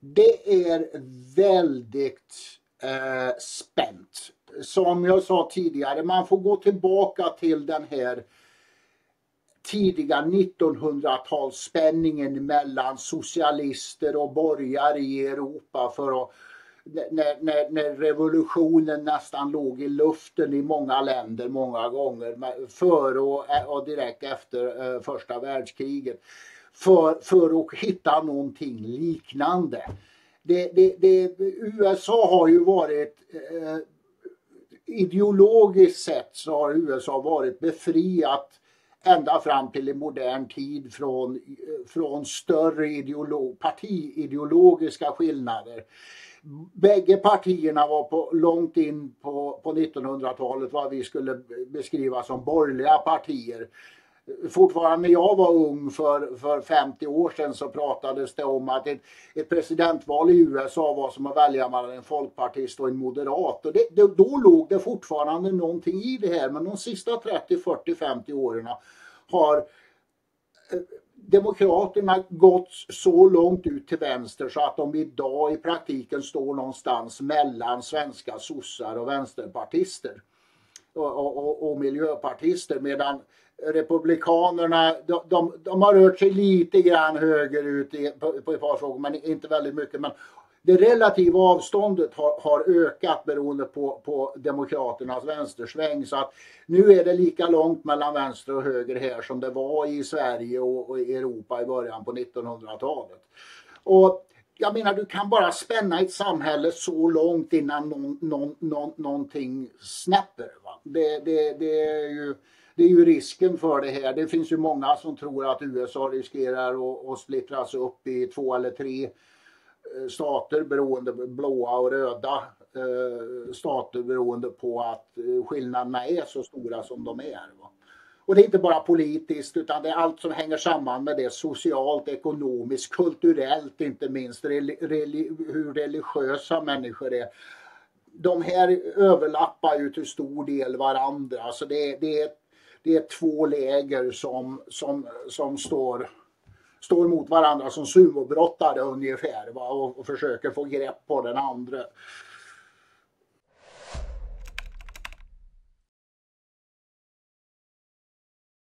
det är väldigt eh, spänt. Som jag sa tidigare, man får gå tillbaka till den här tidiga 1900-talsspänningen mellan socialister och borgare i Europa för att när, när, när, revolutionen nästan låg i luften i många länder många gånger före och, och direkt efter eh, första världskriget för, för att hitta någonting liknande. Det, det, det, USA har ju varit eh, ideologiskt sett så har USA varit befriat ända fram till i modern tid från, från större ideolog, partiideologiska skillnader. Bägge partierna var på, långt in på, på 1900-talet vad vi skulle beskriva som borgerliga partier fortfarande när jag var ung för, för 50 år sedan så pratades det om att ett, ett presidentval i USA var som att välja mellan en folkpartist och en moderat. Och det, det, då låg det fortfarande någonting i det här men de sista 30, 40, 50 åren har eh, Demokraterna gått så långt ut till vänster så att de idag i praktiken står någonstans mellan svenska sossar och vänsterpartister och, och, och miljöpartister medan Republikanerna, de, de, de, har rört sig lite grann högerut i, på, på ett par frågor men inte väldigt mycket. Men det relativa avståndet har, har, ökat beroende på, på Demokraternas vänstersväng. Så att nu är det lika långt mellan vänster och höger här som det var i Sverige och, och i Europa i början på 1900-talet. Och jag menar, du kan bara spänna ett samhälle så långt innan någon, någon, någon, någonting snäpper. Va? Det, det, det är ju det är ju risken för det här. Det finns ju många som tror att USA riskerar att, att splittras upp i två eller tre eh, stater beroende på blåa och röda eh, stater beroende på att eh, skillnaderna är så stora som de är. Va? Och det är inte bara politiskt utan det är allt som hänger samman med det socialt, ekonomiskt, kulturellt inte minst, reli hur religiösa människor är. De här överlappar ju till stor del varandra. så det, det är det är två läger som, som, som står, står mot varandra som sumobrottare ungefär va? Och, och försöker få grepp på den andra.